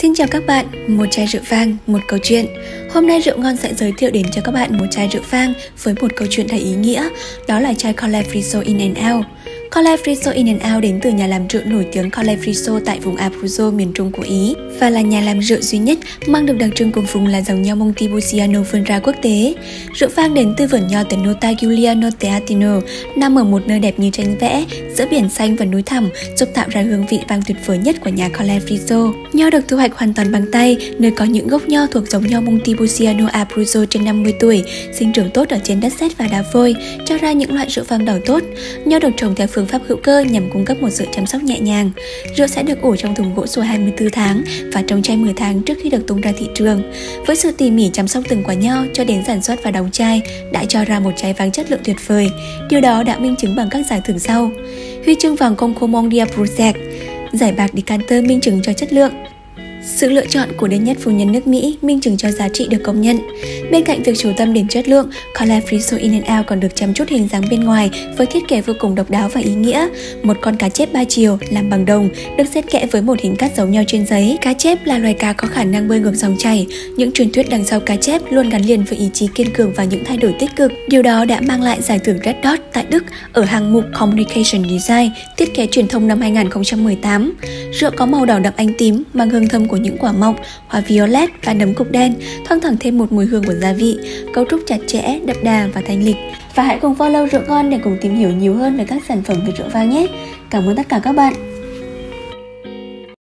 Xin chào các bạn, một chai rượu vang, một câu chuyện. Hôm nay rượu ngon sẽ giới thiệu đến cho các bạn một chai rượu vang với một câu chuyện đầy ý nghĩa, đó là chai Colle Friso In and Out. Colle Friso In and Out đến từ nhà làm rượu nổi tiếng Colle Friso tại vùng Abruzzo miền trung của Ý và là nhà làm rượu duy nhất mang được đặc trưng của vùng là dòng nho Montepulciano vươn ra quốc tế. Rượu vang đến từ vườn nho Tenuta Giuliano Teatino, nằm ở một nơi đẹp như tranh vẽ, giữa biển xanh và núi thẳm, giúp tạo ra hương vị vang tuyệt vời nhất của nhà Colle Friso. Nho được thu hoạch hoàn toàn bằng tay, nơi có những gốc nho thuộc giống nho Montepulciano Abruzzo trên 50 tuổi, sinh trưởng tốt ở trên đất sét và đá vôi, cho ra những loại rượu vang đỏ tốt. Nho được trồng theo phương phương pháp hữu cơ nhằm cung cấp một sự chăm sóc nhẹ nhàng. Rượu sẽ được ủ trong thùng gỗ suốt 24 tháng và trong chai 10 tháng trước khi được tung ra thị trường. Với sự tỉ mỉ chăm sóc từng quả nho cho đến sản xuất và đóng chai đã cho ra một chai vang chất lượng tuyệt vời. Điều đó đã minh chứng bằng các giải thưởng sau. Huy chương vàng Conco Mondia Project, giải bạc Decanter minh chứng cho chất lượng, sự lựa chọn của đệ nhất phu nhân nước Mỹ minh chứng cho giá trị được công nhận. Bên cạnh việc chú tâm đến chất lượng, Collar Friso In and Out còn được chăm chút hình dáng bên ngoài với thiết kế vô cùng độc đáo và ý nghĩa. Một con cá chép ba chiều làm bằng đồng được xếp kẽ với một hình cắt giống nhau trên giấy. Cá chép là loài cá có khả năng bơi ngược dòng chảy. Những truyền thuyết đằng sau cá chép luôn gắn liền với ý chí kiên cường và những thay đổi tích cực. Điều đó đã mang lại giải thưởng Red Dot tại Đức ở hạng mục Communication Design, thiết kế truyền thông năm 2018. Rượu có màu đỏ đậm ánh tím mang hương thơm của những quả mọng, hoa violet và nấm cục đen, thoang thoảng thêm một mùi hương của gia vị, cấu trúc chặt chẽ, đậm đà và thanh lịch. Và hãy cùng follow rượu ngon để cùng tìm hiểu nhiều hơn về các sản phẩm về rượu vang nhé. Cảm ơn tất cả các bạn.